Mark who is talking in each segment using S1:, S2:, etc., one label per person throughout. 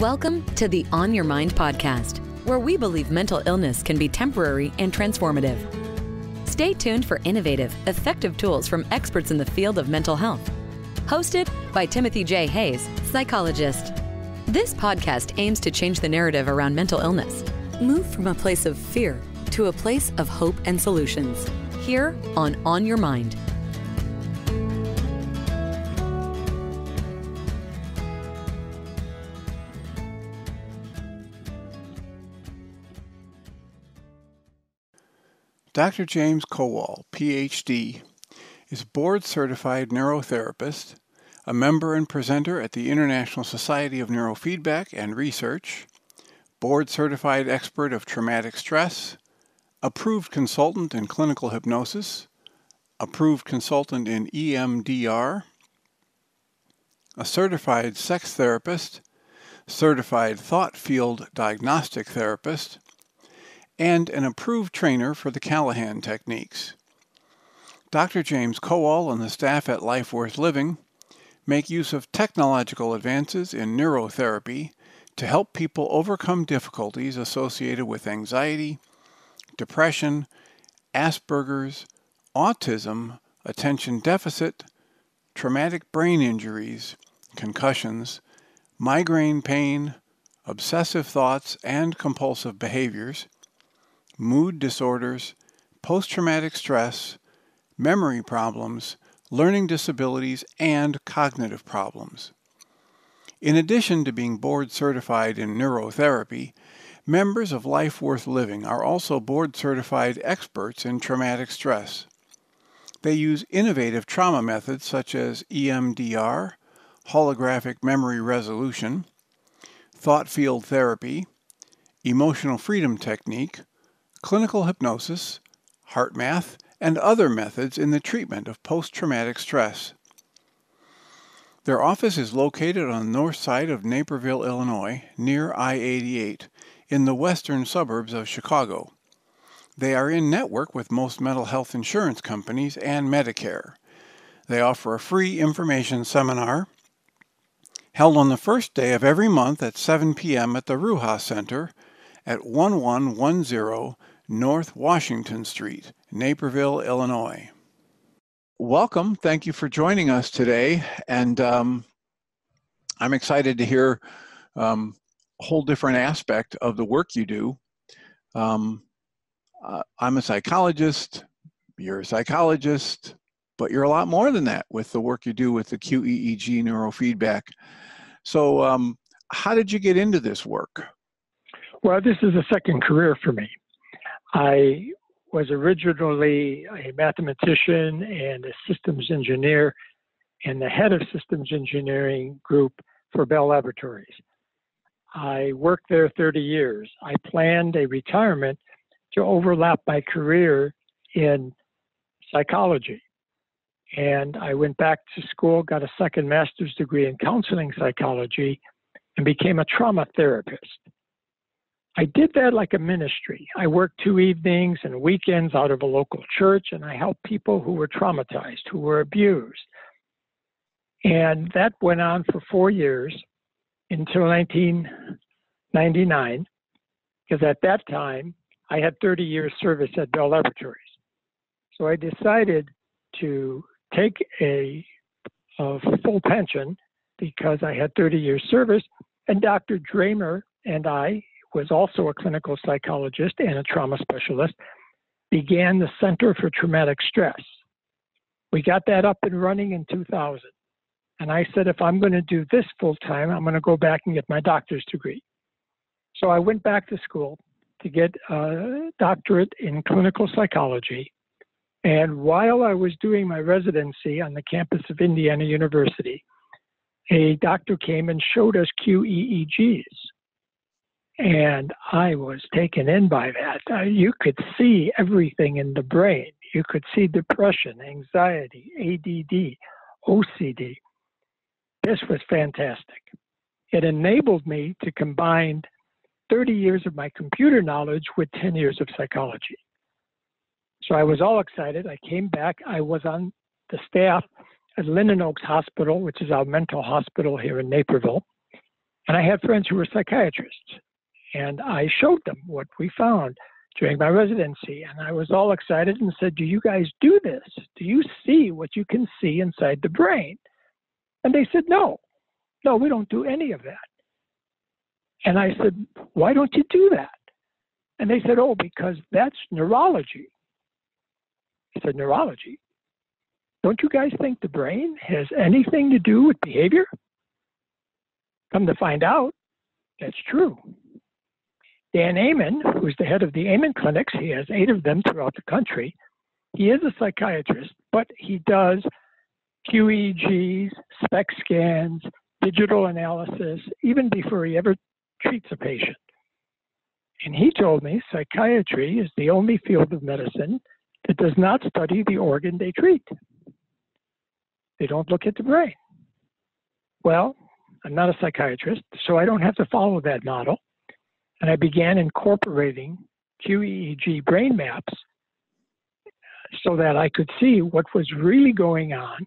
S1: Welcome to the On Your Mind podcast, where we believe mental illness can be temporary and transformative. Stay tuned for innovative, effective tools from experts in the field of mental health. Hosted by Timothy J. Hayes, psychologist. This podcast aims to change the narrative around mental illness, move from a place of fear to a place of hope and solutions. Here on On Your Mind.
S2: Dr. James Kowal, PhD, is a board certified neurotherapist, a member and presenter at the International Society of Neurofeedback and Research, board certified expert of traumatic stress, approved consultant in clinical hypnosis, approved consultant in EMDR, a certified sex therapist, certified thought field diagnostic therapist, and an approved trainer for the Callahan techniques. Dr. James Kowal and the staff at Life Worth Living make use of technological advances in neurotherapy to help people overcome difficulties associated with anxiety, depression, Asperger's, autism, attention deficit, traumatic brain injuries, concussions, migraine pain, obsessive thoughts and compulsive behaviors, mood disorders, post traumatic stress, memory problems, learning disabilities, and cognitive problems. In addition to being board certified in neurotherapy, members of Life Worth Living are also board certified experts in traumatic stress. They use innovative trauma methods such as EMDR, holographic memory resolution, thought field therapy, emotional freedom technique, clinical hypnosis, HeartMath, and other methods in the treatment of post traumatic stress. Their office is located on the north side of Naperville, Illinois, near I 88, in the western suburbs of Chicago. They are in network with most mental health insurance companies and Medicare. They offer a free information seminar held on the first day of every month at 7 p.m. at the Ruha Center at 1110 North Washington Street, Naperville, Illinois. Welcome. Thank you for joining us today. And um, I'm excited to hear um, a whole different aspect of the work you do. Um, uh, I'm a psychologist, you're a psychologist, but you're a lot more than that with the work you do with the QEEG neurofeedback. So, um, how did you get into this work?
S3: Well, this is a second career for me. I was originally a mathematician and a systems engineer and the head of systems engineering group for Bell Laboratories. I worked there 30 years. I planned a retirement to overlap my career in psychology. And I went back to school, got a second master's degree in counseling psychology, and became a trauma therapist. I did that like a ministry. I worked two evenings and weekends out of a local church, and I helped people who were traumatized, who were abused. And that went on for four years until 1999, because at that time I had 30 years service at Bell Laboratories. So I decided to take a, a full pension because I had 30 years service, and Dr. Dramer and I was also a clinical psychologist and a trauma specialist, began the Center for Traumatic Stress. We got that up and running in 2000. And I said, if I'm going to do this full time, I'm going to go back and get my doctor's degree. So I went back to school to get a doctorate in clinical psychology. And while I was doing my residency on the campus of Indiana University, a doctor came and showed us QEEGs. And I was taken in by that. Uh, you could see everything in the brain. You could see depression, anxiety, ADD, OCD. This was fantastic. It enabled me to combine 30 years of my computer knowledge with 10 years of psychology. So I was all excited. I came back. I was on the staff at Linden Oaks Hospital, which is our mental hospital here in Naperville. And I had friends who were psychiatrists, and I showed them what we found during my residency. And I was all excited and said, Do you guys do this? Do you see what you can see inside the brain? And they said, No, no, we don't do any of that. And I said, Why don't you do that? And they said, Oh, because that's neurology. I said, Neurology? Don't you guys think the brain has anything to do with behavior? Come to find out, that's true. Dan Amen, who's the head of the Amen clinics, he has eight of them throughout the country. He is a psychiatrist, but he does QEEGs, SPECT scans, digital analysis, even before he ever treats a patient. And he told me psychiatry is the only field of medicine that does not study the organ they treat. They don't look at the brain. Well, I'm not a psychiatrist, so I don't have to follow that model. And I began incorporating QEEG brain maps so that I could see what was really going on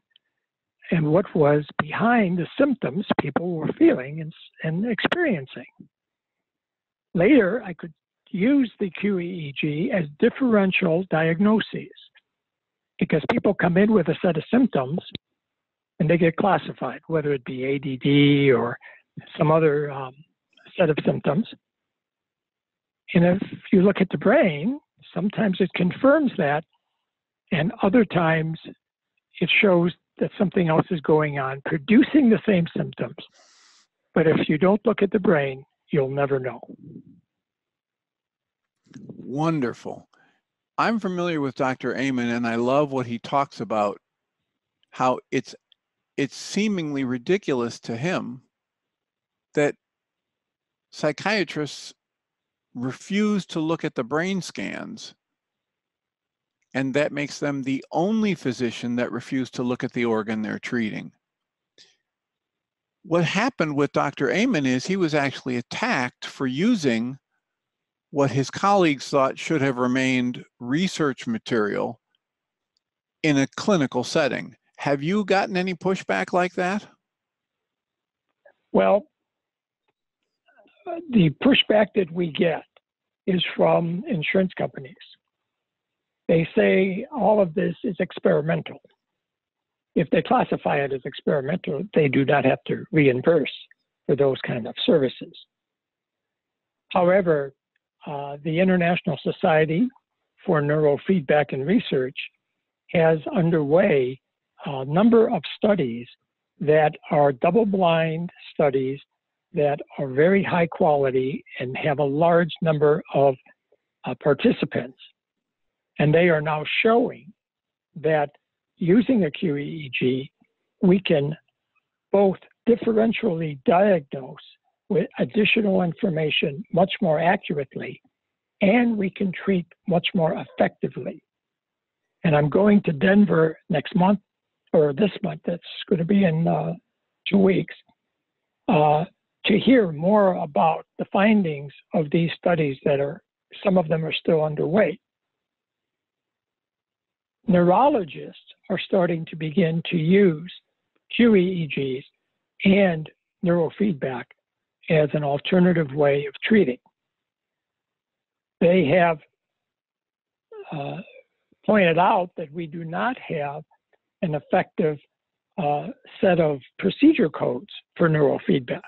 S3: and what was behind the symptoms people were feeling and, and experiencing. Later, I could use the QEEG as differential diagnoses because people come in with a set of symptoms and they get classified, whether it be ADD or some other um, set of symptoms. And if you look at the brain, sometimes it confirms that, and other times it shows that something else is going on, producing the same symptoms. But if you don't look at the brain, you'll never know.
S2: Wonderful. I'm familiar with Dr. Amen and I love what he talks about how it's it's seemingly ridiculous to him that psychiatrists refuse to look at the brain scans and that makes them the only physician that refused to look at the organ they're treating. What happened with Dr. Amen is he was actually attacked for using what his colleagues thought should have remained research material in a clinical setting. Have you gotten any pushback like that?
S3: Well, the pushback that we get is from insurance companies. They say all of this is experimental. If they classify it as experimental, they do not have to reimburse for those kind of services. However, uh, the International Society for Neurofeedback and Research has underway a number of studies that are double blind studies that are very high quality and have a large number of uh, participants. And they are now showing that using a QEEG, we can both differentially diagnose with additional information much more accurately, and we can treat much more effectively. And I'm going to Denver next month, or this month, that's going to be in uh, two weeks, uh, to hear more about the findings of these studies that are, some of them are still underway. Neurologists are starting to begin to use QEEGs and neurofeedback as an alternative way of treating. They have uh, pointed out that we do not have an effective uh, set of procedure codes for neurofeedback.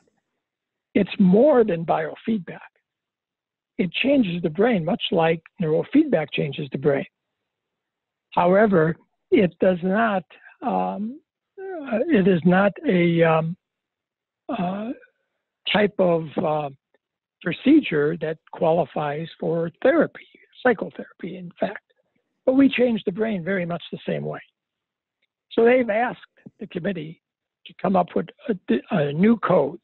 S3: It's more than biofeedback. It changes the brain, much like neurofeedback changes the brain. However, it does not. Um, uh, it is not a um, uh, type of uh, procedure that qualifies for therapy, psychotherapy, in fact. But we change the brain very much the same way. So they've asked the committee to come up with a, a new codes.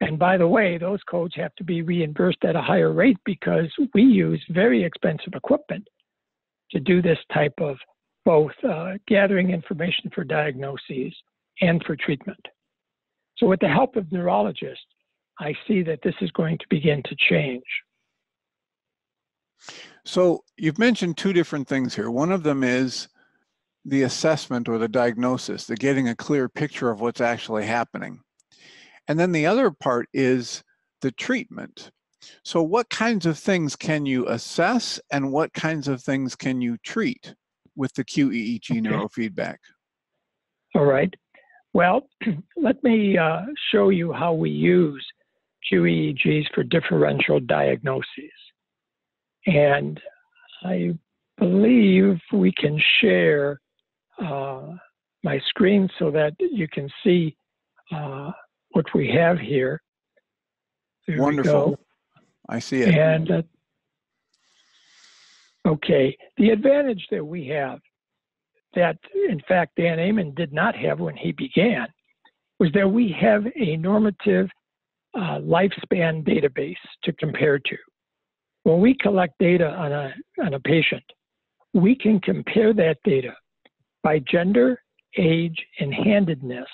S3: And by the way, those codes have to be reimbursed at a higher rate because we use very expensive equipment to do this type of both uh, gathering information for diagnoses and for treatment. So, with the help of neurologists, I see that this is going to begin to change.
S2: So, you've mentioned two different things here. One of them is the assessment or the diagnosis, the getting a clear picture of what's actually happening. And then the other part is the treatment. So, what kinds of things can you assess and what kinds of things can you treat with the QEEG okay. neurofeedback?
S3: All right. Well, let me uh, show you how we use QEEGs for differential diagnoses. And I believe we can share uh, my screen so that you can see uh, what we have here.
S2: There Wonderful. I see it.
S3: And uh, okay, the advantage that we have that, in fact, Dan Amen did not have when he began was that we have a normative uh, lifespan database to compare to. When we collect data on a, on a patient, we can compare that data by gender, age, and handedness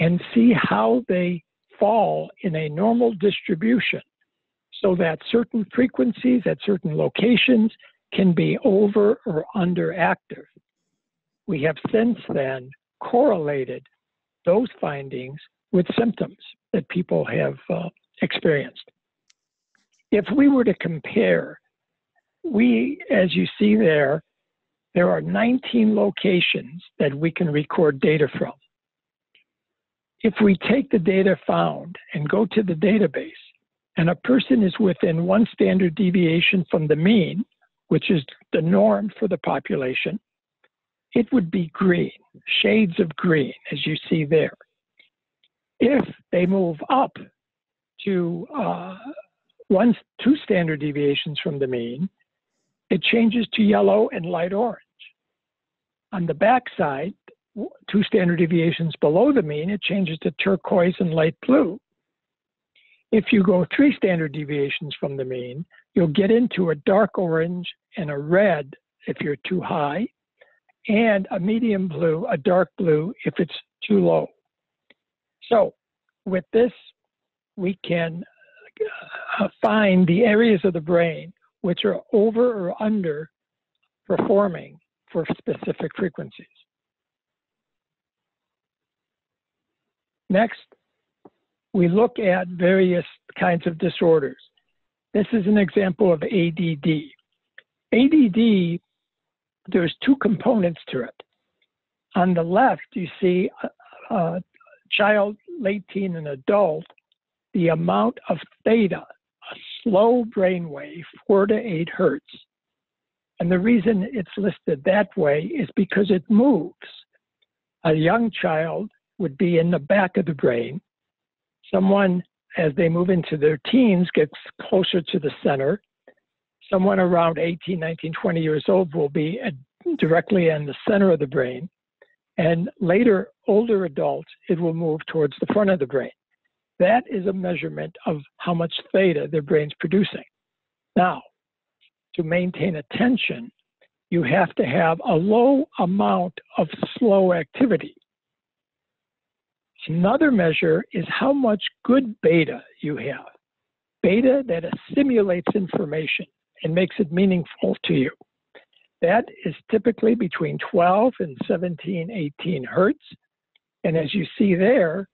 S3: and see how they fall in a normal distribution so that certain frequencies at certain locations can be over or under active. We have since then correlated those findings with symptoms that people have uh, experienced. If we were to compare, we, as you see there, there are 19 locations that we can record data from. If we take the data found and go to the database, and a person is within one standard deviation from the mean, which is the norm for the population, it would be green, shades of green, as you see there. If they move up to uh, one, two standard deviations from the mean, it changes to yellow and light orange. On the back side, two standard deviations below the mean, it changes to turquoise and light blue. If you go three standard deviations from the mean, you'll get into a dark orange and a red if you're too high, and a medium blue, a dark blue if it's too low. So with this, we can uh, find the areas of the brain which are over or under performing for specific frequencies. Next, we look at various kinds of disorders. This is an example of ADD. ADD, there's two components to it. On the left, you see a, a child, late teen, and adult, the amount of theta, a slow brain wave, four to eight hertz. And the reason it's listed that way is because it moves. A young child would be in the back of the brain. Someone, as they move into their teens, gets closer to the center. Someone around 18, 19, 20 years old will be directly in the center of the brain. And later, older adults, it will move towards the front of the brain. That is a measurement of how much theta their brain's producing. Now, to maintain attention, you have to have a low amount of slow activity. Another measure is how much good beta you have. Beta that assimilates information and makes it meaningful to you. That is typically between 12 and 17, 18 hertz. And as you see there,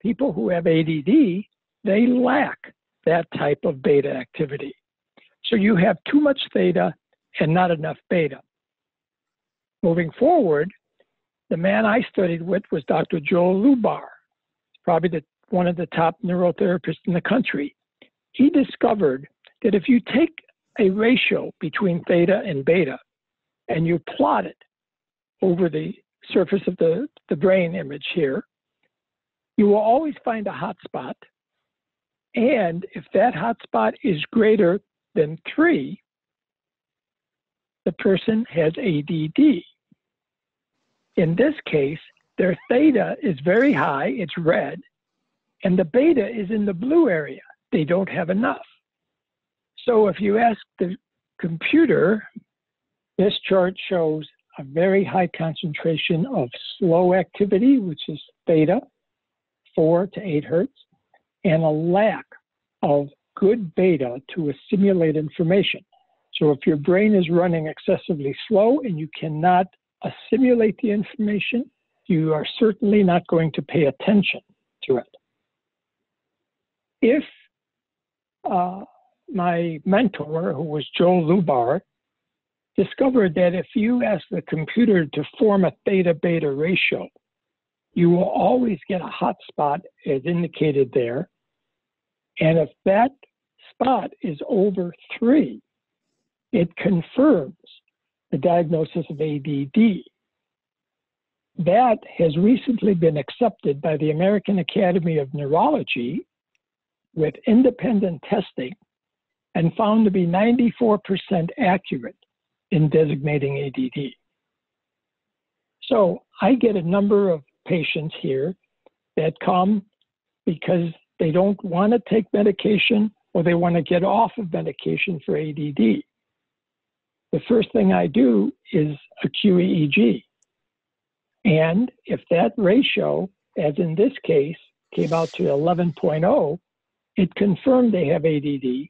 S3: people who have ADD, they lack that type of beta activity. So you have too much theta and not enough beta. Moving forward, the man I studied with was Dr. Joel Lubar, probably the, one of the top neurotherapists in the country. He discovered that if you take a ratio between theta and beta and you plot it over the surface of the, the brain image here, you will always find a hot spot. And if that hot spot is greater than three, the person has ADD. In this case, their theta is very high, it's red, and the beta is in the blue area. They don't have enough. So if you ask the computer, this chart shows a very high concentration of slow activity, which is theta, 4 to 8 hertz, and a lack of good beta to assimilate information. So if your brain is running excessively slow and you cannot assimilate the information, you are certainly not going to pay attention to it. If uh, my mentor, who was Joel Lubar, discovered that if you ask the computer to form a theta beta ratio, you will always get a hot spot as indicated there. And if that spot is over three, it confirms the diagnosis of ADD. That has recently been accepted by the American Academy of Neurology with independent testing and found to be 94% accurate in designating ADD. So I get a number of patients here that come because they don't want to take medication or they want to get off of medication for ADD. The first thing I do is a QEEG. And if that ratio, as in this case, came out to 11.0, it confirmed they have ADD.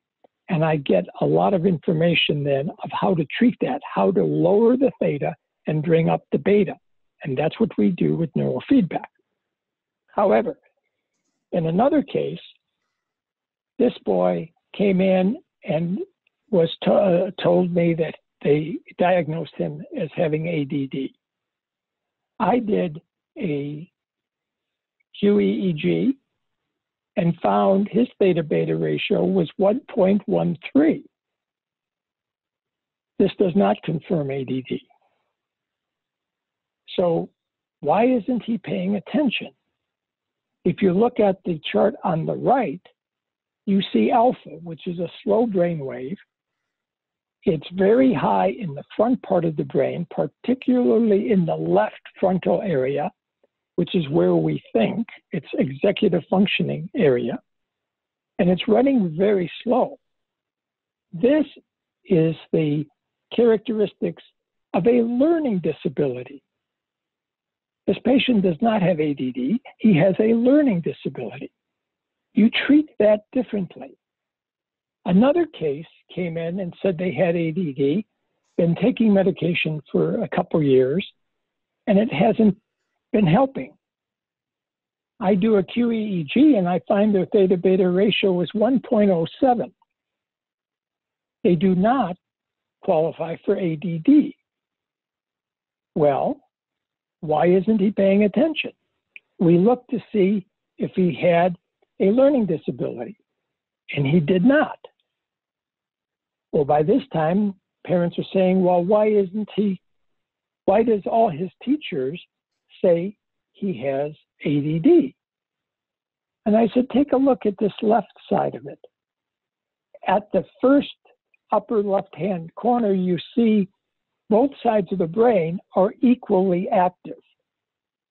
S3: And I get a lot of information then of how to treat that, how to lower the theta and bring up the beta. And that's what we do with neurofeedback. However, in another case, this boy came in and was to, uh, told me that they diagnosed him as having ADD. I did a QEEG and found his theta beta ratio was 1.13. This does not confirm ADD. So, why isn't he paying attention? If you look at the chart on the right, you see alpha, which is a slow brain wave. It's very high in the front part of the brain, particularly in the left frontal area, which is where we think it's executive functioning area, and it's running very slow. This is the characteristics of a learning disability. This patient does not have ADD, he has a learning disability. You treat that differently. Another case came in and said they had ADD, been taking medication for a couple years, and it hasn't been helping. I do a QEEG and I find their theta beta ratio is 1.07. They do not qualify for ADD. Well, why isn't he paying attention? We looked to see if he had a learning disability, and he did not. Well, by this time, parents are saying, well, why isn't he, why does all his teachers say he has ADD? And I said, take a look at this left side of it. At the first upper left hand corner, you see both sides of the brain are equally active.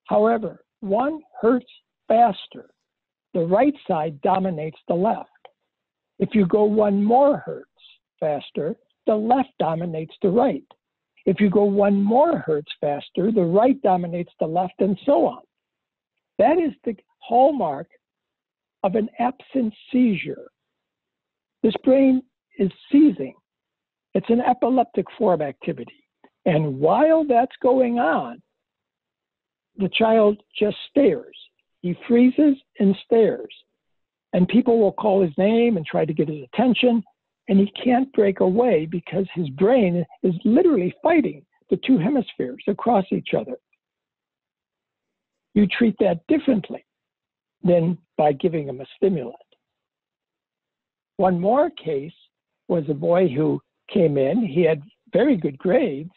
S3: However, one hertz faster. The right side dominates the left. If you go one more hertz faster, the left dominates the right. If you go one more hertz faster, the right dominates the left, and so on. That is the hallmark of an absent seizure. This brain is seizing. It's an epileptic form activity. And while that's going on, the child just stares. He freezes and stares. And people will call his name and try to get his attention, and he can't break away because his brain is literally fighting the two hemispheres across each other. You treat that differently than by giving him a stimulant. One more case was a boy who came in, he had very good grades,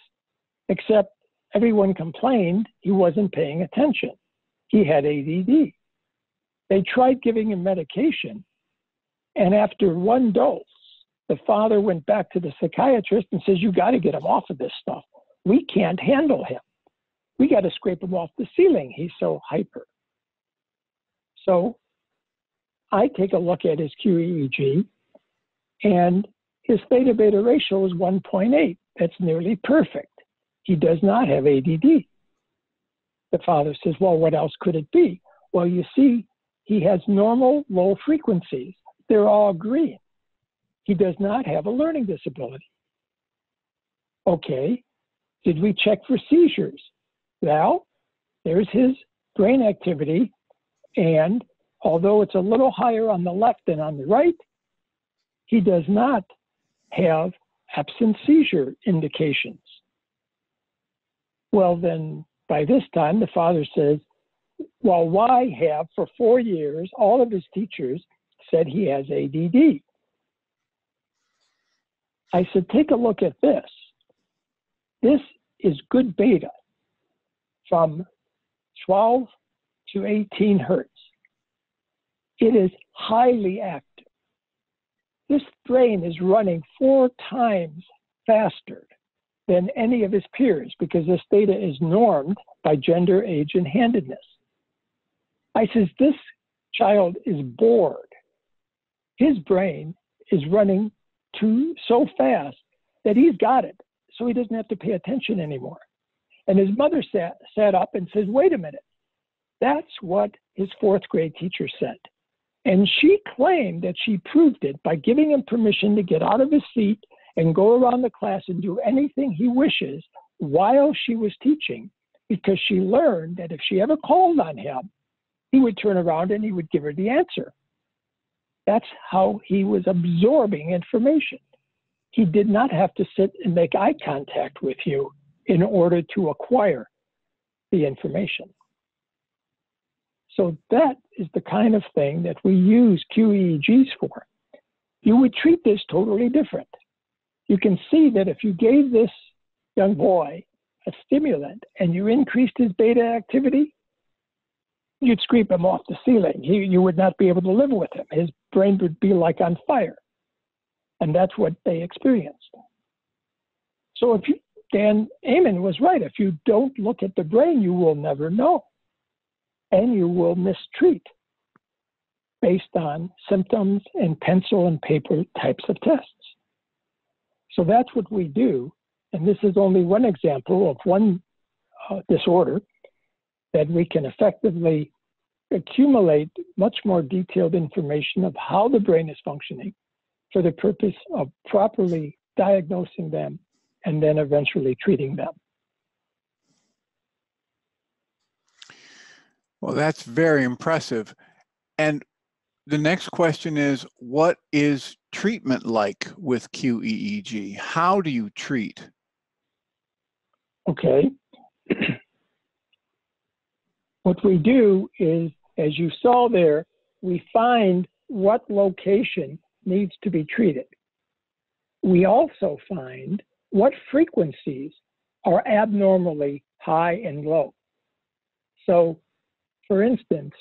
S3: except everyone complained he wasn't paying attention. He had ADD. They tried giving him medication, and after one dose, the father went back to the psychiatrist and says, You got to get him off of this stuff. We can't handle him. We got to scrape him off the ceiling. He's so hyper. So I take a look at his QEEG, and his theta beta ratio is 1.8. That's nearly perfect. He does not have ADD. The father says, Well, what else could it be? Well, you see, he has normal low frequencies. They're all green. He does not have a learning disability. Okay, did we check for seizures? Well, there's his brain activity, and although it's a little higher on the left than on the right, he does not have absent seizure indications. Well, then by this time, the father says, Well, why have for four years all of his teachers said he has ADD? I said, Take a look at this. This is good beta from 12 to 18 hertz. It is highly active. This brain is running four times faster than any of his peers because this data is normed by gender, age, and handedness. I says, this child is bored. His brain is running too so fast that he's got it, so he doesn't have to pay attention anymore. And his mother sat, sat up and says, wait a minute. That's what his fourth grade teacher said. And she claimed that she proved it by giving him permission to get out of his seat and go around the class and do anything he wishes while she was teaching, because she learned that if she ever called on him, he would turn around and he would give her the answer. That's how he was absorbing information. He did not have to sit and make eye contact with you in order to acquire the information. So that is the kind of thing that we use QEEGs for. You would treat this totally different. You can see that if you gave this young boy a stimulant and you increased his beta activity, you'd scrape him off the ceiling. He, you would not be able to live with him. His brain would be like on fire. And that's what they experienced. So if you, Dan Amen was right. If you don't look at the brain, you will never know and you will mistreat based on symptoms and pencil and paper types of tests. So that's what we do. And this is only one example of one uh, disorder that we can effectively accumulate much more detailed information of how the brain is functioning for the purpose of properly diagnosing them and then eventually treating them.
S2: Well, that's very impressive. And the next question is what is treatment like with QEEG? How do you treat?
S3: Okay. What we do is, as you saw there, we find what location needs to be treated. We also find what frequencies are abnormally high and low. So for instance,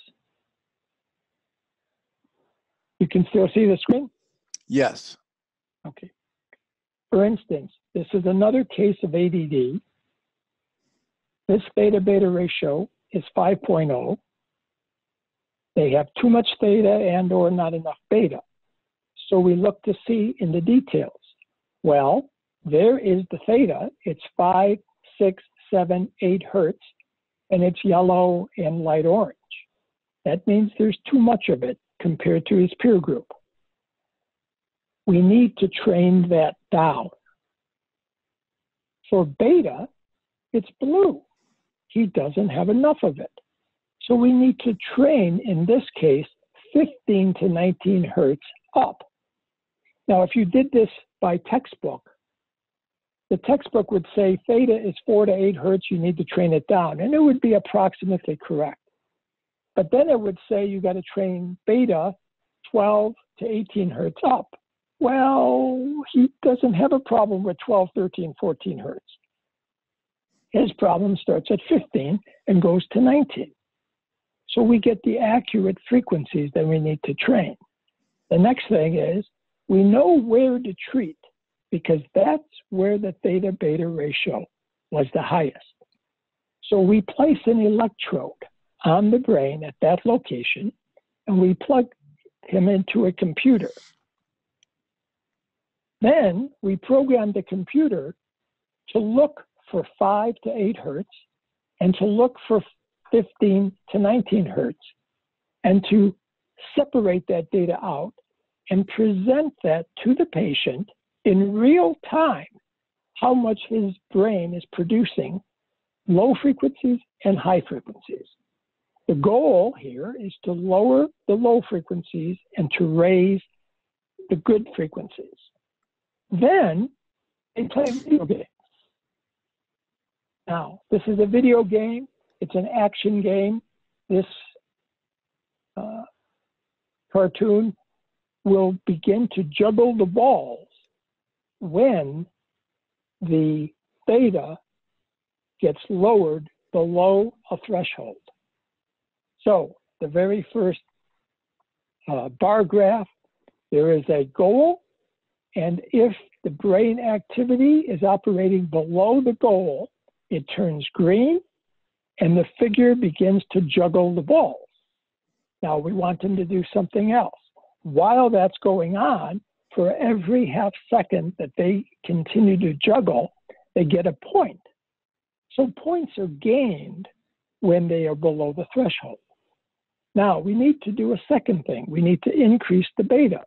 S3: you can still see the screen?
S2: Yes.
S3: Okay. For instance, this is another case of ADD. This theta beta ratio is 5.0. They have too much theta and or not enough beta. So we look to see in the details. Well, there is the theta. It's 5, 6, 7, 8 hertz and it's yellow and light orange. That means there's too much of it compared to his peer group. We need to train that down. For beta, it's blue. He doesn't have enough of it. So we need to train, in this case, 15 to 19 hertz up. Now, if you did this by textbook, the textbook would say theta is four to eight hertz, you need to train it down. And it would be approximately correct. But then it would say you got to train beta 12 to 18 hertz up. Well, he doesn't have a problem with 12, 13, 14 hertz. His problem starts at 15 and goes to 19. So we get the accurate frequencies that we need to train. The next thing is we know where to treat because that's where the theta beta ratio was the highest. So we place an electrode on the brain at that location and we plug him into a computer. Then we program the computer to look for 5 to 8 hertz and to look for 15 to 19 hertz and to separate that data out and present that to the patient in real time how much his brain is producing low frequencies and high frequencies. The goal here is to lower the low frequencies and to raise the good frequencies. Then they play games. Now, this is a video game, it's an action game. This uh, cartoon will begin to juggle the balls when the theta gets lowered below a threshold. So the very first uh, bar graph, there is a goal, and if the brain activity is operating below the goal, it turns green, and the figure begins to juggle the balls. Now we want them to do something else. While that's going on, for every half second that they continue to juggle, they get a point. So points are gained when they are below the threshold. Now we need to do a second thing. We need to increase the beta.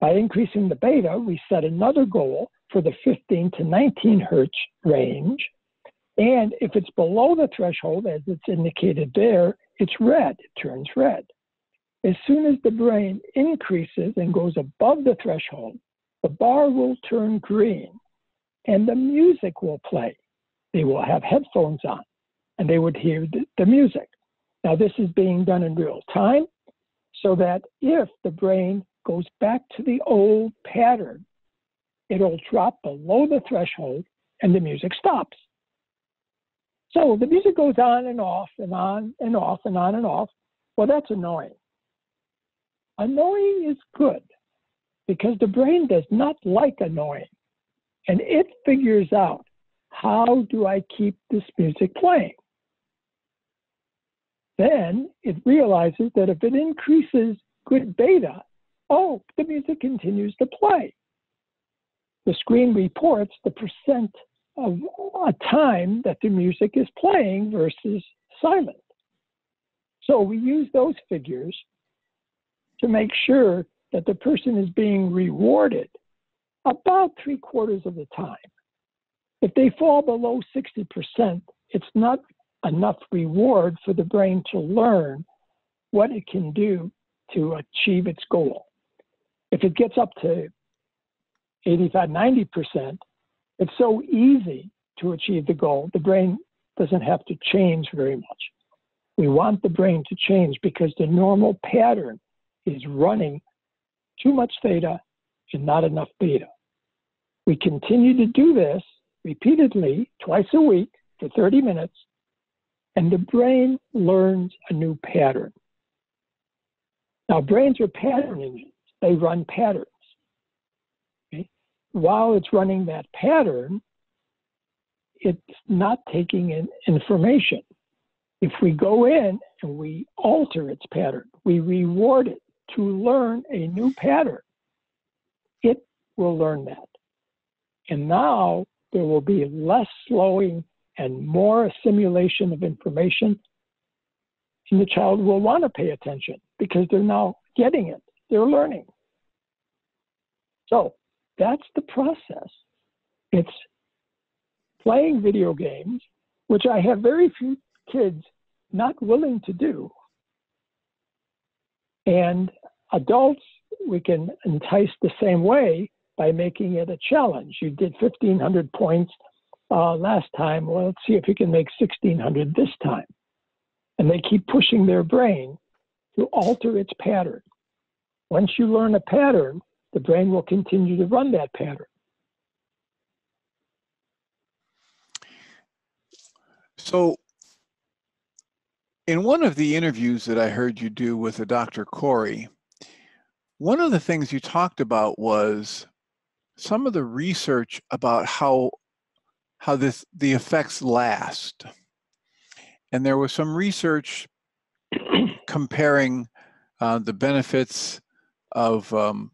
S3: By increasing the beta, we set another goal for the 15 to 19 hertz range. And if it's below the threshold, as it's indicated there, it's red, it turns red. As soon as the brain increases and goes above the threshold, the bar will turn green and the music will play. They will have headphones on and they would hear the, music. Now, this is being done in real time so that if the brain goes back to the old pattern, it'll drop below the threshold and the music stops. So the music goes on and off and on and off and on and off. Well, that's annoying. Annoying is good because the brain does not like annoying. And it figures out how do I keep this music playing? then it realizes that if it increases good beta, oh, the music continues to play. The screen reports the percent of a time that the music is playing versus silent. So we use those figures to make sure that the person is being rewarded about three quarters of the time. If they fall below 60%, it's not enough reward for the brain to learn what it can do to achieve its goal. If it gets up to 85, 90%, it's so easy to achieve the goal, the brain doesn't have to change very much. We want the brain to change because the normal pattern is running too much theta and not enough beta. We continue to do this repeatedly twice a week for 30 minutes and the brain learns a new pattern. Now, brains are pattern engines, they run patterns. While it's running that pattern, it's not taking in information. If we go in and we alter its pattern, we reward it to learn a new pattern, it will learn that. And now there will be less slowing and more assimilation of information, and the child will want to pay attention because they're now getting it, they're learning. So that's the process. It's playing video games, which I have very few kids not willing to do. And adults, we can entice the same way by making it a challenge. You did 1,500 points uh, last time. Well, let's see if you can make 1600 this time. And they keep pushing their brain to alter its pattern. Once you learn a pattern, the brain will continue to run that pattern.
S2: So, in one of the interviews that I heard you do with a Dr. Corey, one of the things you talked about was some of the research about how how this the effects last. And there was some research comparing uh, the benefits of um,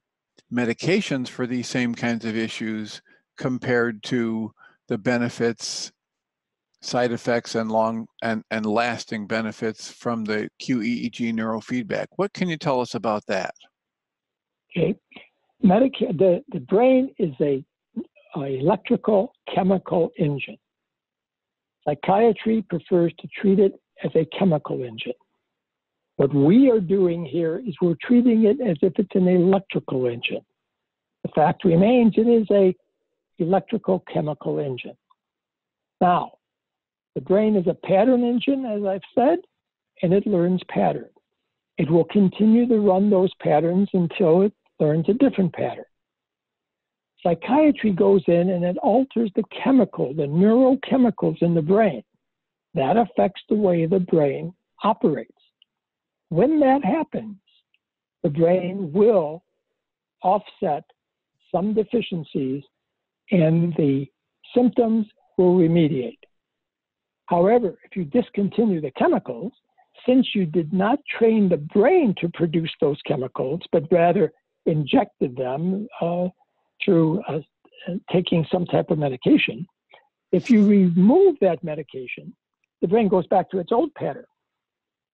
S2: medications for these same kinds of issues compared to the benefits, side effects, and long and, and lasting benefits from the QEEG neurofeedback. What can you tell us about that?
S3: Okay, Medica- the, the brain is a electrical chemical engine. Psychiatry prefers to treat it as a chemical engine. What we are doing here is we're treating it as if it's an electrical engine. The fact remains it is a electrical chemical engine. Now, the brain is a pattern engine, as I've said, and it learns patterns. It will continue to run those patterns until it learns a different pattern. Psychiatry goes in and it alters the chemical, the neurochemicals in the brain. That affects the way the brain operates. When that happens, the brain will offset some deficiencies and the symptoms will remediate. However, if you discontinue the chemicals, since you did not train the brain to produce those chemicals, but rather injected them uh, through uh, taking some type of medication, if you remove that medication, the brain goes back to its old pattern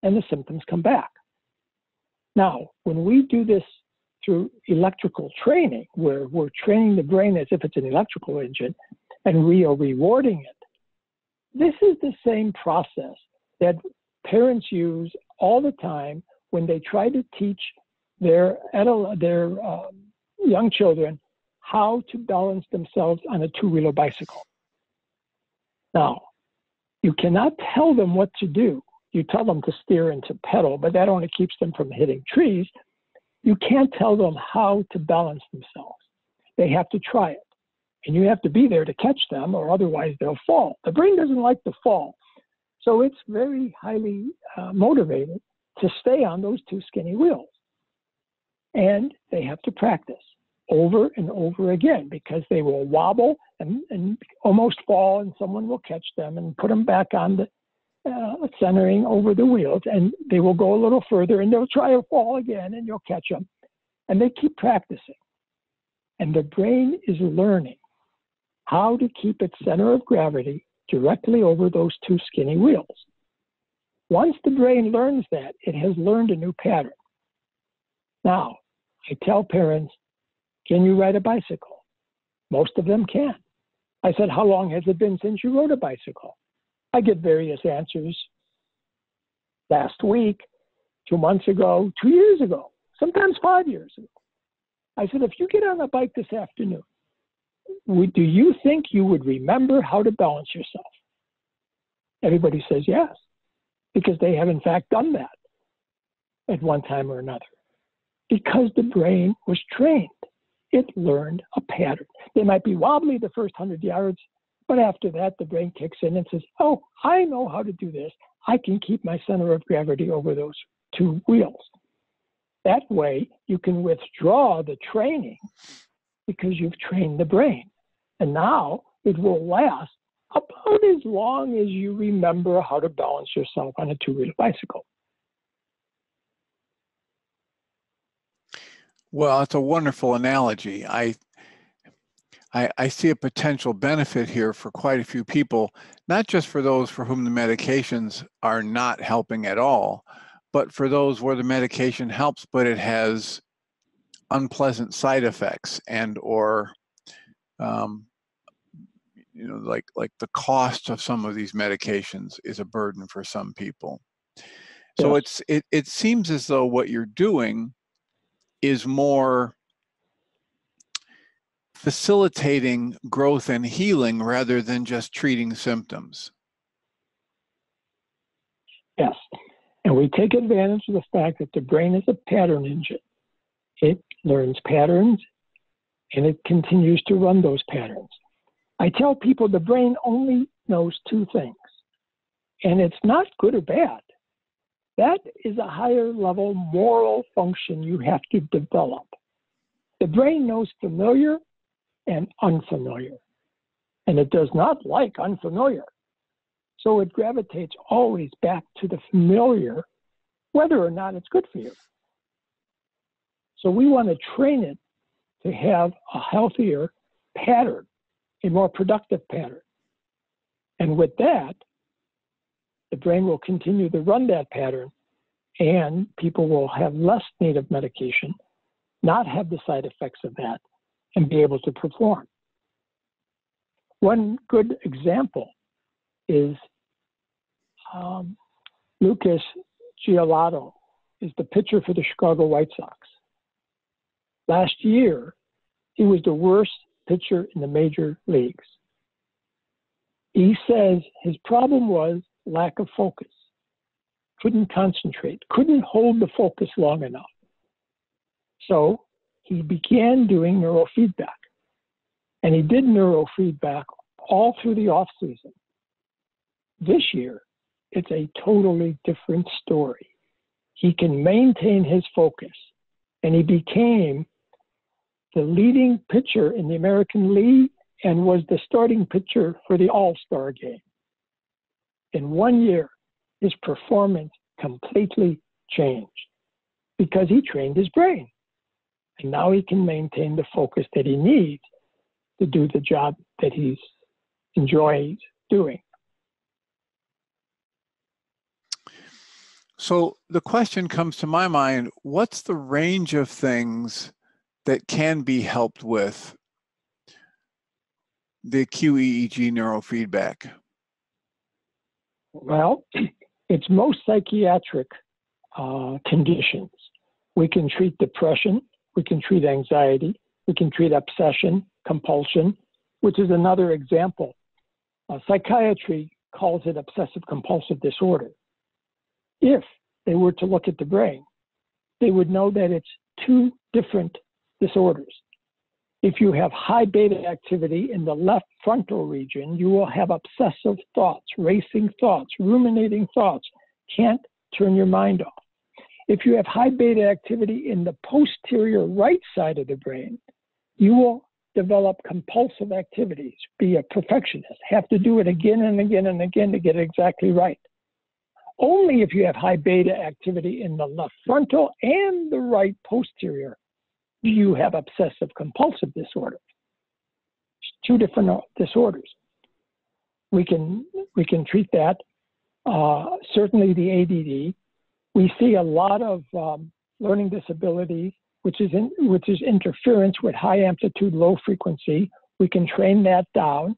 S3: and the symptoms come back. Now, when we do this through electrical training, where we're training the brain as if it's an electrical engine and we are rewarding it, this is the same process that parents use all the time when they try to teach their, their uh, young children how to balance themselves on a two wheeler bicycle. Now, you cannot tell them what to do. You tell them to steer and to pedal, but that only keeps them from hitting trees. You can't tell them how to balance themselves. They have to try it. And you have to be there to catch them, or otherwise they'll fall. The brain doesn't like to fall. So it's very highly uh, motivated to stay on those two skinny wheels. And they have to practice over and over again because they will wobble and, and almost fall, and someone will catch them and put them back on the uh, centering over the wheels, and they will go a little further and they'll try to fall again, and you'll catch them. And they keep practicing. And the brain is learning how to keep its center of gravity directly over those two skinny wheels. Once the brain learns that, it has learned a new pattern. Now, I tell parents can you ride a bicycle? Most of them can. I said, How long has it been since you rode a bicycle? I get various answers. Last week, two months ago, two years ago, sometimes five years ago. I said, If you get on a bike this afternoon, do you think you would remember how to balance yourself? Everybody says yes, because they have in fact done that at one time or another, because the brain was trained it learned a pattern. They might be wobbly the first 100 yards, but after that, the brain kicks in and says, Oh, I know how to do this. I can keep my center of gravity over those two wheels. That way, you can withdraw the training because you've trained the brain. And now it will last about as long as you remember how to balance yourself on a two wheel bicycle.
S2: Well, it's a wonderful analogy. I, I, I see a potential benefit here for quite a few people, not just for those for whom the medications are not helping at all, but for those where the medication helps, but it has unpleasant side effects and or um, you know like like the cost of some of these medications is a burden for some people so yes. it's it, it seems as though what you're doing is more facilitating growth and healing rather than just treating symptoms.
S3: Yes. And we take advantage of the fact that the brain is a pattern engine. It learns patterns and it continues to run those patterns. I tell people the brain only knows two things, and it's not good or bad. That is a higher level moral function you have to develop. The brain knows familiar and unfamiliar, and it does not like unfamiliar. So it gravitates always back to the familiar, whether or not it's good for you. So we want to train it to have a healthier pattern, a more productive pattern. And with that, the brain will continue to run that pattern and people will have less need of medication, not have the side effects of that, and be able to perform. One good example is um, Lucas Giolito is the pitcher for the Chicago White Sox. Last year, he was the worst pitcher in the major leagues. He says his problem was lack of focus, couldn't concentrate, couldn't hold the focus long enough. So he began doing neurofeedback. And he did neurofeedback all through the off season. This year, it's a totally different story. He can maintain his focus, and he became the leading pitcher in the American League and was the starting pitcher for the All Star game. In one year, his performance completely changed because he trained his brain. And now he can maintain the focus that he needs to do the job that he's enjoys doing.
S2: So the question comes to my mind what's the range of things that can be helped with the QEEG neurofeedback?
S3: Well, it's most psychiatric uh, conditions. We can treat depression, we can treat anxiety, we can treat obsession, compulsion, which is another example. Uh, psychiatry calls it obsessive compulsive disorder. If they were to look at the brain, they would know that it's two different disorders. If you have high beta activity in the left frontal region, you will have obsessive thoughts, racing thoughts, ruminating thoughts, can't turn your mind off. If you have high beta activity in the posterior right side of the brain, you will develop compulsive activities, be a perfectionist, have to do it again and again and again to get it exactly right. Only if you have high beta activity in the left frontal and the right posterior do you have obsessive compulsive disorder. It's two different disorders. We can we can treat that. Uh, certainly the ADD. We see a lot of um, learning disabilities which is in, which is interference with high amplitude, low frequency. We can train that down,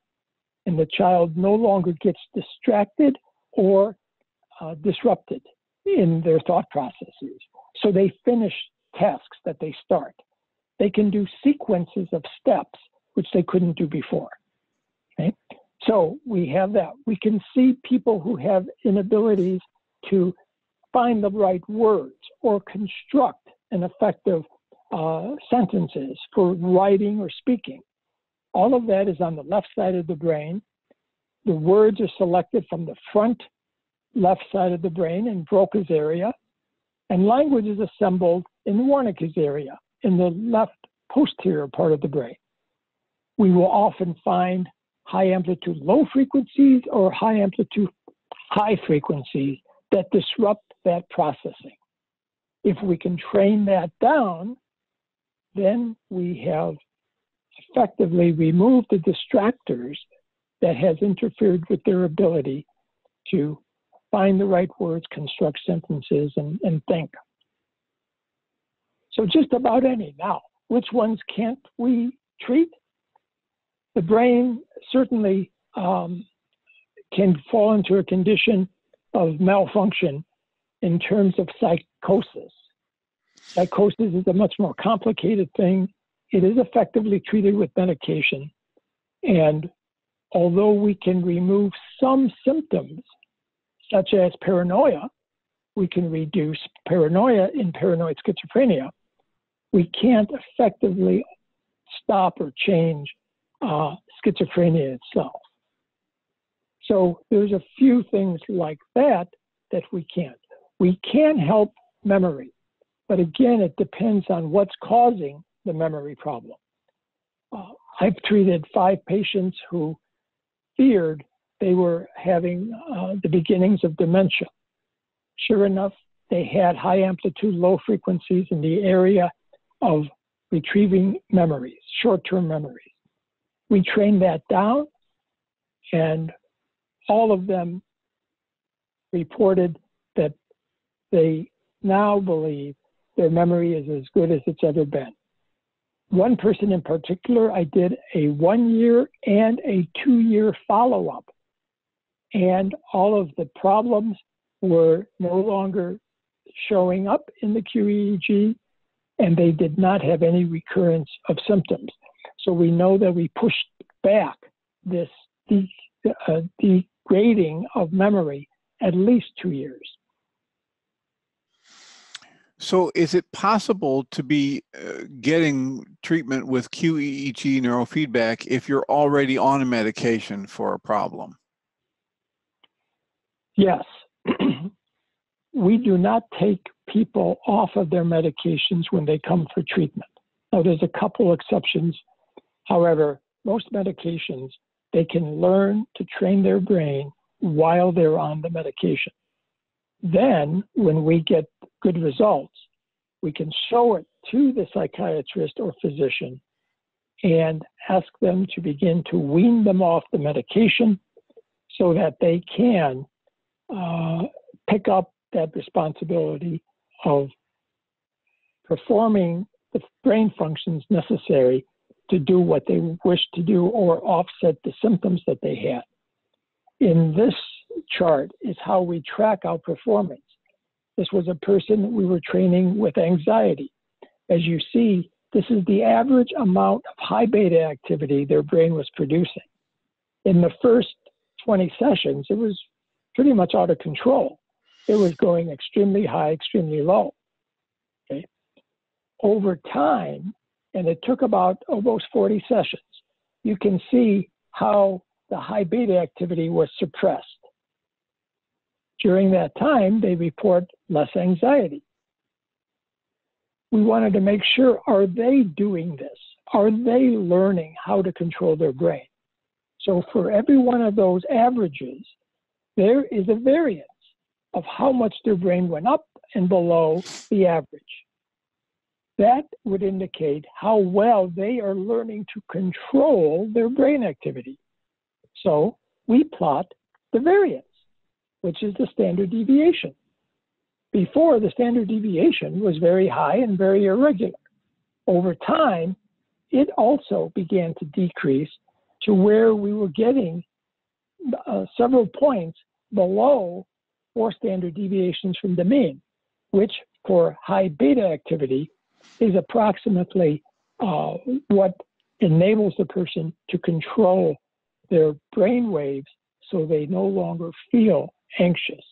S3: and the child no longer gets distracted or uh, disrupted in their thought processes. So they finish tasks that they start. They can do sequences of steps which they couldn't do before. Okay? So we have that. We can see people who have inabilities to find the right words or construct an effective uh, sentences for writing or speaking. All of that is on the left side of the brain. The words are selected from the front left side of the brain in Broca's area, and language is assembled in Wernicke's area in the left posterior part of the brain. We will often find high amplitude low frequencies or high amplitude high frequencies that disrupt that processing if we can train that down, then we have effectively removed the distractors that has interfered with their ability to find the right words, construct sentences, and, and think. So just about any. Now, which ones can't we treat? The brain certainly um, can fall into a condition of malfunction in terms of psychosis. Psychosis is a much more complicated thing. It is effectively treated with medication. And although we can remove some symptoms, such as paranoia, we can reduce paranoia in paranoid schizophrenia. We can't effectively stop or change uh, schizophrenia itself. So there's a few things like that that we can't. We can help memory, but again, it depends on what's causing the memory problem. Uh, I've treated five patients who feared they were having uh, the beginnings of dementia. Sure enough, they had high amplitude, low frequencies in the area of retrieving memories, short term memories. We trained that down, and all of them reported they now believe their memory is as good as it's ever been. One person in particular, I did a one year and a two year follow up. and all of the problems were no longer showing up in the QEEG, and they did not have any recurrence of symptoms. So we know that we pushed back this uh, degrading of memory at least two years.
S2: So, is it possible to be uh, getting treatment with QEEG neurofeedback if you're already on a medication for a problem?
S3: Yes. we do not take people off of their medications when they come for treatment. Now, there's a couple exceptions. However, most medications, they can learn to train their brain while they're on the medication. Then, when we get good results, we can show it to the psychiatrist or physician and ask them to begin to wean them off the medication so that they can uh, pick up that responsibility of performing the brain functions necessary to do what they wish to do or offset the symptoms that they had. In this chart is how we track our performance. This was a person we were training with anxiety. As you see, this is the average amount of high beta activity their brain was producing. In the first 20 sessions, it was pretty much out of control. It was going extremely high, extremely low. Okay. Over time, and it took about almost 40 sessions, you can see how the high beta activity was suppressed. During that time, they report less anxiety. We wanted to make sure are they doing this? Are they learning how to control their brain? So for every one of those averages, there is a variance of how much their brain went up and below the average. That would indicate how well they are learning to control their brain activity. So we plot the variance which is the standard deviation. Before, the standard deviation was very high and very irregular. Over time, it also began to decrease to where we were getting uh, several points below four standard deviations from the mean, which for high beta activity is approximately uh, what enables the person to control their brain waves so they no longer feel anxious.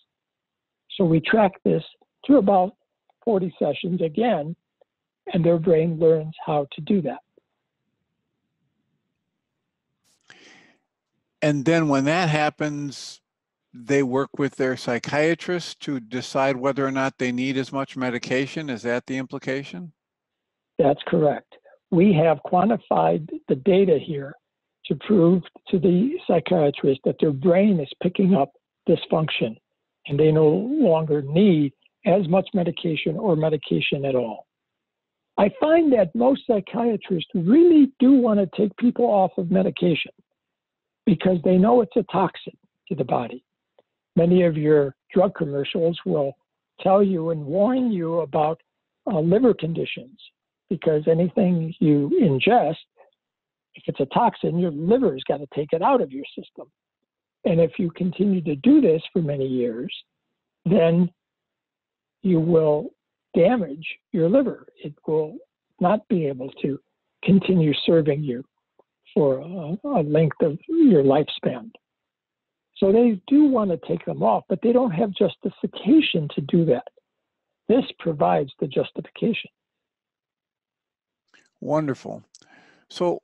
S3: So we track this through about 40 sessions again, and their brain learns how to do that.
S2: And then when that happens, they work with their psychiatrist to decide whether or not they need as much medication. Is that the implication?
S3: That's correct. We have quantified the data here to prove to the psychiatrist that their brain is picking up dysfunction and they no longer need as much medication or medication at all. I find that most psychiatrists really do want to take people off of medication because they know it's a toxin to the body. Many of your drug commercials will tell you and warn you about uh, liver conditions because anything you ingest, if it's a toxin, your liver's got to take it out of your system. And if you continue to do this for many years, then you will damage your liver. It will not be able to continue serving you for a, a length of your lifespan. So they do want to take them off, but they don't have justification to do that. This provides the justification.
S2: Wonderful. So,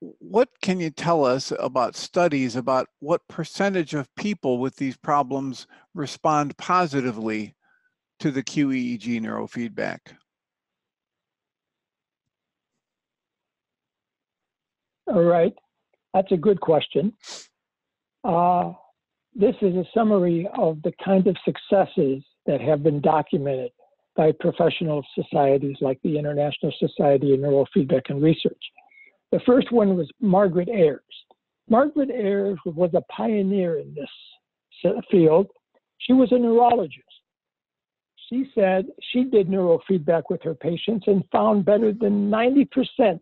S2: what can you tell us about studies about what percentage of people with these problems respond positively to the QEEG neurofeedback?
S3: All right, that's a good question. Uh, this is a summary of the kind of successes that have been documented by professional societies like the International Society of Neurofeedback and Research. The first one was Margaret Ayers. Margaret Ayers was a pioneer in this field. She was a neurologist. She said she did neurofeedback with her patients and found better than 90%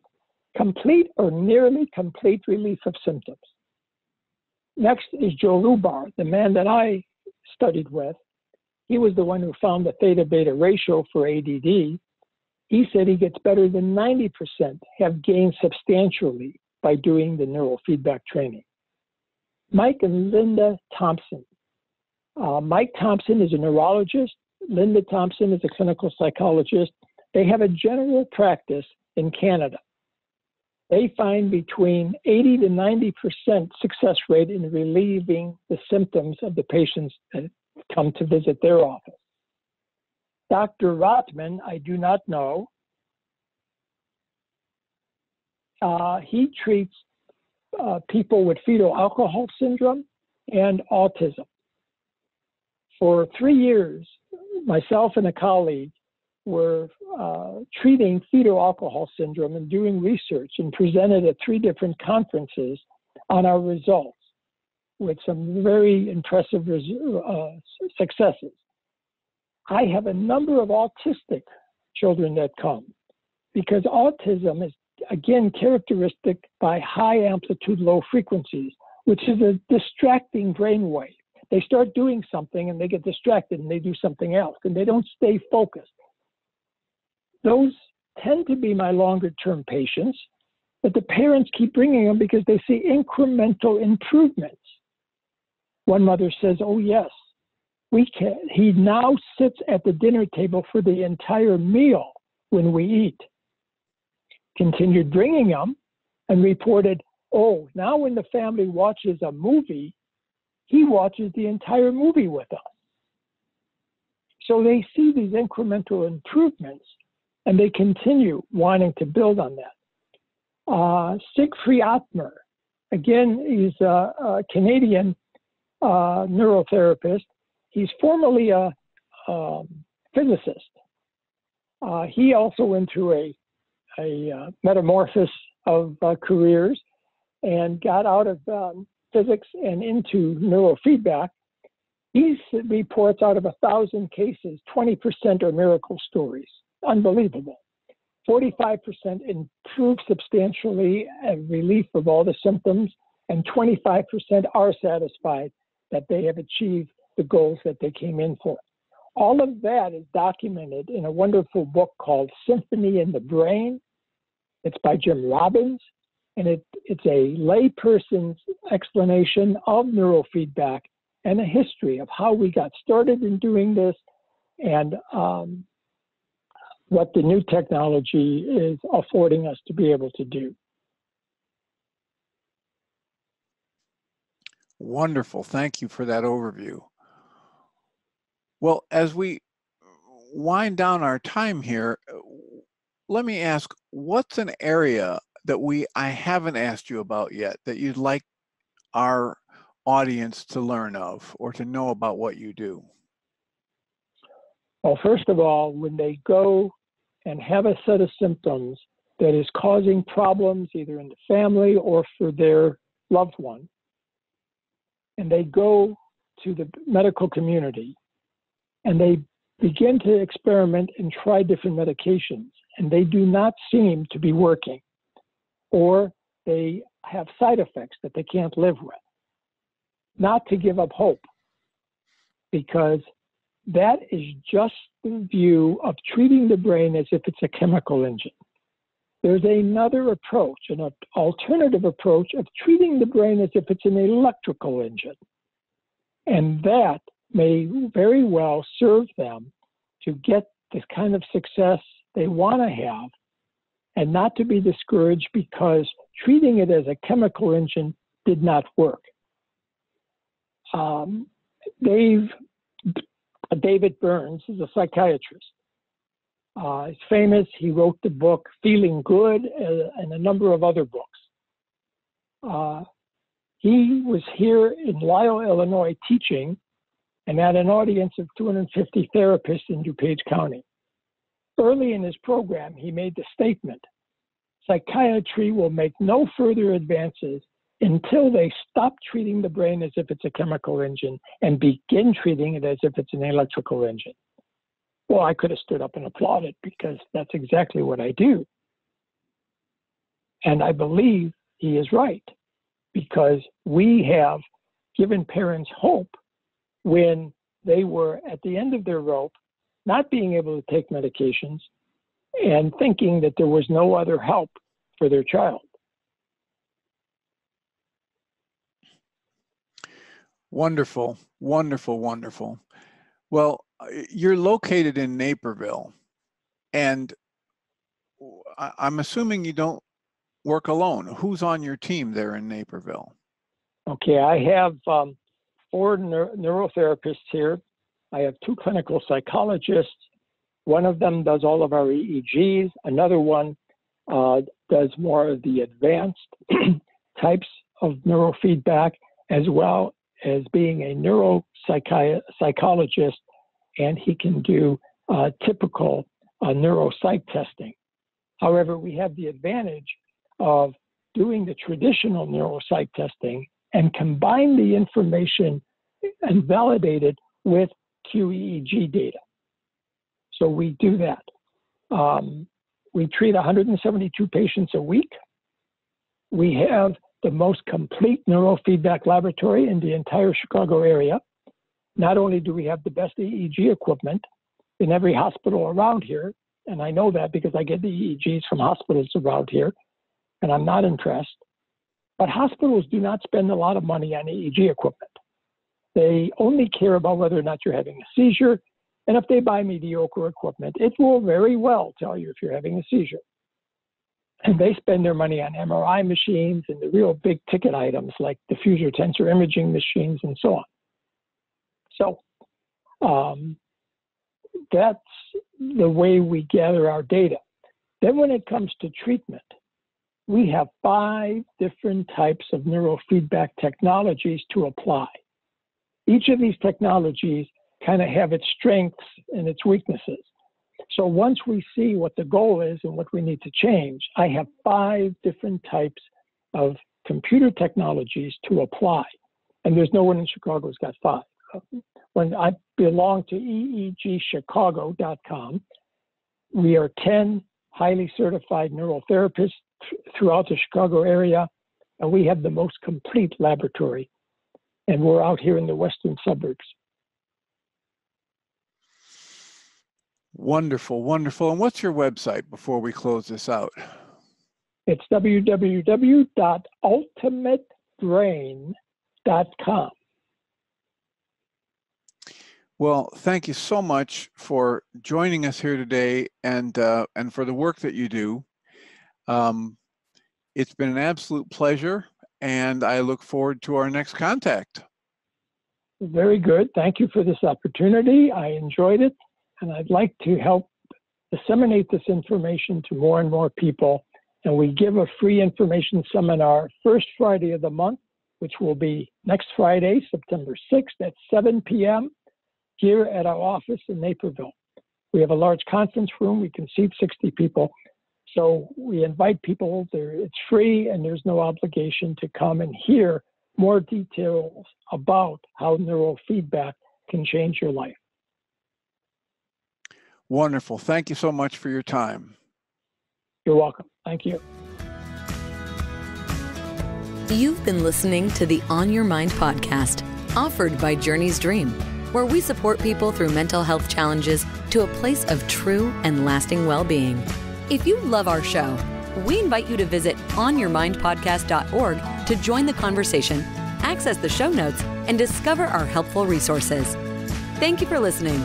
S3: complete or nearly complete relief of symptoms. Next is Joe Lubar, the man that I studied with. He was the one who found the theta beta ratio for ADD. He said he gets better than 90%, have gained substantially by doing the neurofeedback training. Mike and Linda Thompson. Uh, Mike Thompson is a neurologist. Linda Thompson is a clinical psychologist. They have a general practice in Canada. They find between 80 to 90% success rate in relieving the symptoms of the patients that come to visit their office. Dr. Rotman, I do not know. Uh, he treats uh, people with fetal alcohol syndrome and autism. For three years, myself and a colleague were uh, treating fetal alcohol syndrome and doing research and presented at three different conferences on our results with some very impressive uh, successes. I have a number of autistic children that come because autism is again characteristic by high amplitude, low frequencies, which is a distracting brainwave. They start doing something and they get distracted and they do something else and they don't stay focused. Those tend to be my longer term patients, but the parents keep bringing them because they see incremental improvements. One mother says, Oh, yes, we can. He now sits at the dinner table for the entire meal when we eat continued bringing them and reported, oh, now when the family watches a movie, he watches the entire movie with us. So they see these incremental improvements and they continue wanting to build on that. Uh, Siegfried Othmer, again, he's a, a Canadian uh, neurotherapist. He's formerly a um, physicist. Uh, he also went through a a uh, metamorphosis of uh, careers and got out of um, physics and into neurofeedback. He reports out of a thousand cases, 20% are miracle stories. Unbelievable. 45% improve substantially and relief of all the symptoms, and 25% are satisfied that they have achieved the goals that they came in for. All of that is documented in a wonderful book called Symphony in the Brain it's by Jim Robbins, and it, it's a layperson's explanation of neurofeedback and a history of how we got started in doing this and um, what the new technology is affording us to be able to do.
S2: Wonderful. Thank you for that overview. Well, as we wind down our time here, uh, let me ask, what's an area that we I haven't asked you about yet that you'd like our audience to learn of or to know about what you do?
S3: Well, first of all, when they go and have a set of symptoms that is causing problems either in the family or for their loved one, and they go to the medical community and they begin to experiment and try different medications, and they do not seem to be working, or they have side effects that they can't live with. Not to give up hope, because that is just the view of treating the brain as if it's a chemical engine. There's another approach, an alternative approach of treating the brain as if it's an electrical engine. And that may very well serve them to get the kind of success they want to have and not to be discouraged because treating it as a chemical engine did not work. Um, Dave, David Burns is a psychiatrist. Uh, he's famous. He wrote the book Feeling Good uh, and a number of other books. Uh, he was here in Lisle, Illinois, teaching and had an audience of 250 therapists in DuPage County. Early in his program, he made the statement psychiatry will make no further advances until they stop treating the brain as if it's a chemical engine and begin treating it as if it's an electrical engine. Well, I could have stood up and applauded because that's exactly what I do. And I believe he is right because we have given parents hope when they were at the end of their rope, not being able to take medications, and thinking that there was no other help for their child.
S2: Wonderful, wonderful, wonderful. Well, you're located in Naperville, and I'm assuming you don't work alone. Who's on your team there in Naperville?
S3: Okay, I have um, four neurotherapists here. I have two clinical psychologists. One of them does all of our EEGs. Another one uh, does more of the advanced types of neurofeedback, as well as being a neuropsychologist, and he can do uh, typical uh, neuropsych testing. However, we have the advantage of doing the traditional neuropsych testing and combine the information and validated with QEEG data. So we do that. Um, we treat 172 patients a week. We have the most complete neurofeedback laboratory in the entire Chicago area. Not only do we have the best EEG equipment in every hospital around here, and I know that because I get the EEGs from hospitals around here, and I'm not impressed. But hospitals do not spend a lot of money on EEG equipment. They only care about whether or not you're having a seizure. And if they buy mediocre equipment, it will very well tell you if you're having a seizure. And they spend their money on MRI machines and the real big ticket items like diffuser tensor imaging machines and so on. So um, that's the way we gather our data. Then, when it comes to treatment, we have five different types of neurofeedback technologies to apply. Each of these technologies kind of have its strengths and its weaknesses. So once we see what the goal is and what we need to change, I have five different types of computer technologies to apply. And there's no one in Chicago who's got five. When I belong to EEGchicago.com, we are 10 highly certified neurotherapists throughout the Chicago area, and we have the most complete laboratory. And we're out here in the western suburbs.
S2: Wonderful, wonderful. And what's your website before we close this out?
S3: It's www.ultimatebrain.com.
S2: Well, thank you so much for joining us here today and uh, and for the work that you do. Um, it's been an absolute pleasure, and I look forward to our next contact.
S3: Very good. Thank you for this opportunity. I enjoyed it, and I'd like to help disseminate this information to more and more people. And we give a free information seminar first Friday of the month, which will be next Friday, September 6th at 7 p.m. here at our office in Naperville. We have a large conference room. We can seat 60 people. So we invite people there. It's free and there's no obligation to come and hear more details about how neurofeedback can change your life.
S2: Wonderful. Thank you so much for your time.
S3: You're welcome. Thank you.
S1: You've been listening to the On Your Mind podcast, offered by Journey's Dream, where we support people through mental health challenges to a place of true and lasting well being. If you love our show, we invite you to visit onyourmindpodcast.org to join the conversation, access the show notes, and discover our helpful resources. Thank you for listening.